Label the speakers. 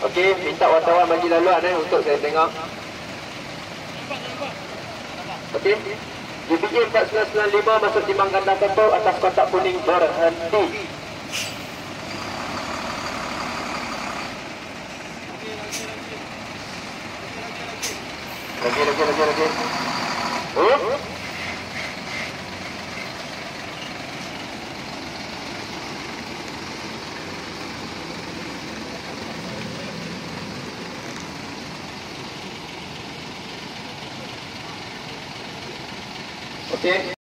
Speaker 1: Okey, minta wartawan bagi laluan eh untuk saya tengok. Okey. JPJ 4995 masuk timbang ganda satu atas kotak kuning berhenti. Lagi, lagi, lagi, lagi. Okey.